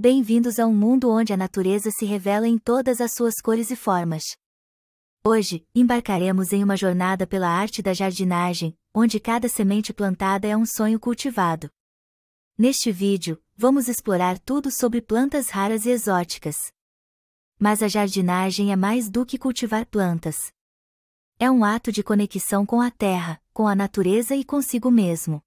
bem-vindos a um mundo onde a natureza se revela em todas as suas cores e formas. Hoje, embarcaremos em uma jornada pela arte da jardinagem, onde cada semente plantada é um sonho cultivado. Neste vídeo, vamos explorar tudo sobre plantas raras e exóticas. Mas a jardinagem é mais do que cultivar plantas. É um ato de conexão com a terra, com a natureza e consigo mesmo.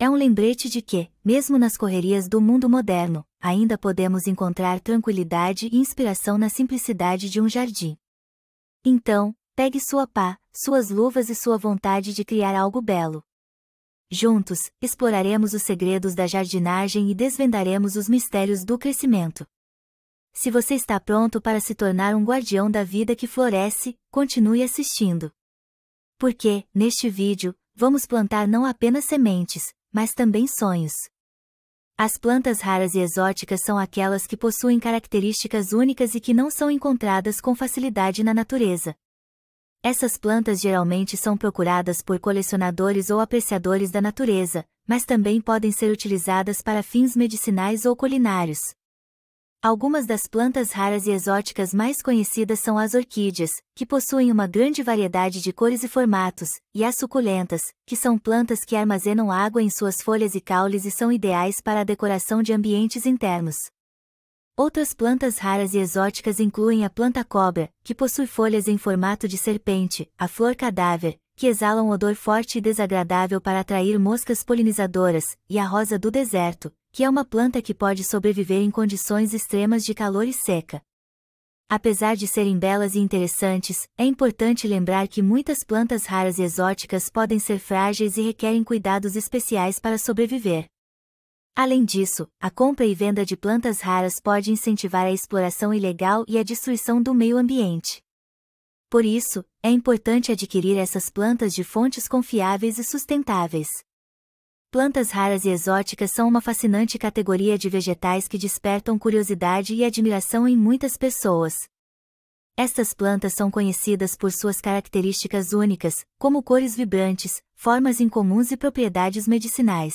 É um lembrete de que, mesmo nas correrias do mundo moderno, ainda podemos encontrar tranquilidade e inspiração na simplicidade de um jardim. Então, pegue sua pá, suas luvas e sua vontade de criar algo belo. Juntos, exploraremos os segredos da jardinagem e desvendaremos os mistérios do crescimento. Se você está pronto para se tornar um guardião da vida que floresce, continue assistindo. Porque, neste vídeo, vamos plantar não apenas sementes, mas também sonhos. As plantas raras e exóticas são aquelas que possuem características únicas e que não são encontradas com facilidade na natureza. Essas plantas geralmente são procuradas por colecionadores ou apreciadores da natureza, mas também podem ser utilizadas para fins medicinais ou culinários. Algumas das plantas raras e exóticas mais conhecidas são as orquídeas, que possuem uma grande variedade de cores e formatos, e as suculentas, que são plantas que armazenam água em suas folhas e caules e são ideais para a decoração de ambientes internos. Outras plantas raras e exóticas incluem a planta cobra, que possui folhas em formato de serpente, a flor cadáver, que exala um odor forte e desagradável para atrair moscas polinizadoras, e a rosa do deserto, que é uma planta que pode sobreviver em condições extremas de calor e seca. Apesar de serem belas e interessantes, é importante lembrar que muitas plantas raras e exóticas podem ser frágeis e requerem cuidados especiais para sobreviver. Além disso, a compra e venda de plantas raras pode incentivar a exploração ilegal e a destruição do meio ambiente. Por isso, é importante adquirir essas plantas de fontes confiáveis e sustentáveis. Plantas raras e exóticas são uma fascinante categoria de vegetais que despertam curiosidade e admiração em muitas pessoas. Estas plantas são conhecidas por suas características únicas, como cores vibrantes, formas incomuns e propriedades medicinais.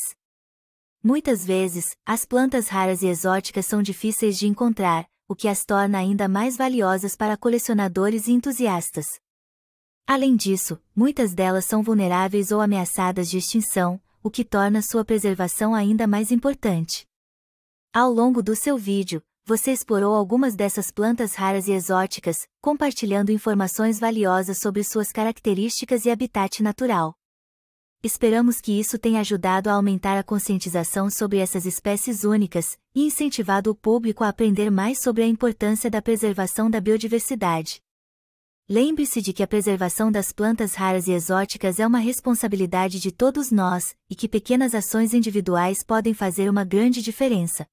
Muitas vezes, as plantas raras e exóticas são difíceis de encontrar, o que as torna ainda mais valiosas para colecionadores e entusiastas. Além disso, muitas delas são vulneráveis ou ameaçadas de extinção, o que torna sua preservação ainda mais importante. Ao longo do seu vídeo, você explorou algumas dessas plantas raras e exóticas, compartilhando informações valiosas sobre suas características e habitat natural. Esperamos que isso tenha ajudado a aumentar a conscientização sobre essas espécies únicas e incentivado o público a aprender mais sobre a importância da preservação da biodiversidade. Lembre-se de que a preservação das plantas raras e exóticas é uma responsabilidade de todos nós, e que pequenas ações individuais podem fazer uma grande diferença.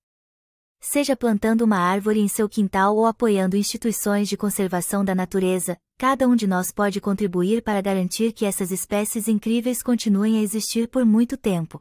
Seja plantando uma árvore em seu quintal ou apoiando instituições de conservação da natureza, cada um de nós pode contribuir para garantir que essas espécies incríveis continuem a existir por muito tempo.